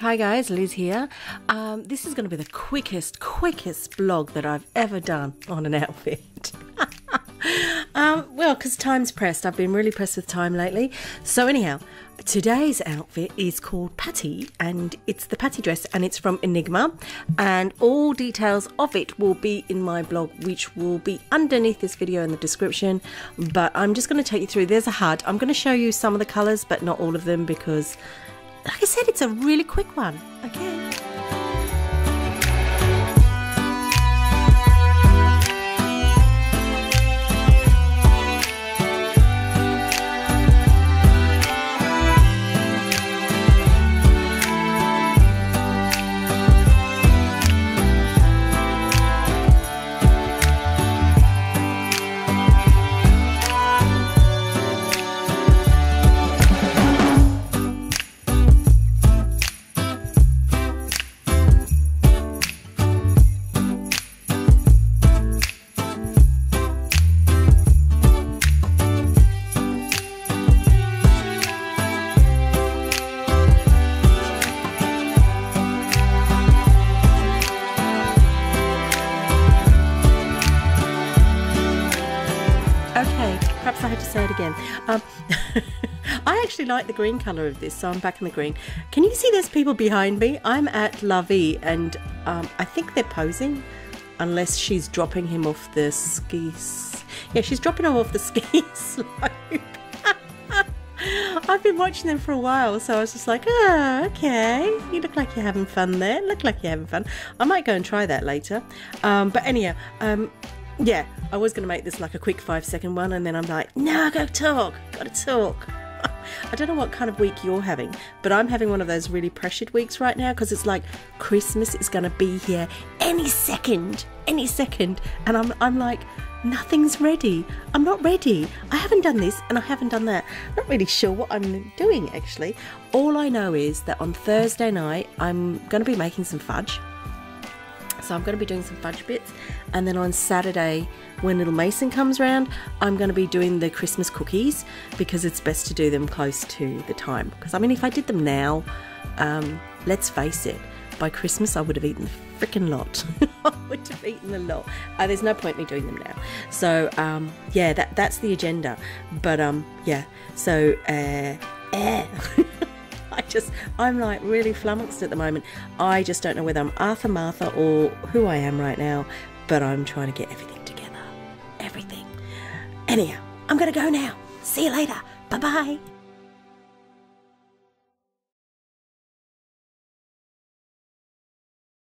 Hi guys, Liz here. Um, this is going to be the quickest, quickest blog that I've ever done on an outfit. um, well, because time's pressed. I've been really pressed with time lately. So anyhow, today's outfit is called Patty and it's the Patty dress and it's from Enigma and all details of it will be in my blog which will be underneath this video in the description but I'm just going to take you through there's a HUD I'm going to show you some of the colors but not all of them because like I said, it's a really quick one. Okay. Okay, perhaps I had to say it again. Um, I actually like the green colour of this, so I'm back in the green. Can you see there's people behind me? I'm at La Vie, and um, I think they're posing, unless she's dropping him off the skis. Yeah, she's dropping him off the ski slope. I've been watching them for a while, so I was just like, oh, okay. You look like you're having fun there. Look like you're having fun. I might go and try that later. Um, but anyhow, um, yeah, I was going to make this like a quick five second one, and then I'm like, no, gotta talk, gotta talk. I don't know what kind of week you're having, but I'm having one of those really pressured weeks right now because it's like Christmas is going to be here any second, any second, and I'm I'm like nothing's ready. I'm not ready. I haven't done this and I haven't done that. Not really sure what I'm doing actually. All I know is that on Thursday night I'm going to be making some fudge so I'm going to be doing some fudge bits. And then on Saturday, when little Mason comes round, I'm going to be doing the Christmas cookies because it's best to do them close to the time. Because I mean, if I did them now, um, let's face it, by Christmas I would have eaten the freaking lot. I would have eaten the lot. Uh, there's no point me doing them now. So um, yeah, that that's the agenda. But um, yeah, so uh, eh. I just, I'm like really flummoxed at the moment. I just don't know whether I'm Arthur Martha or who I am right now, but I'm trying to get everything together. Everything. Anyhow, I'm going to go now. See you later. Bye bye.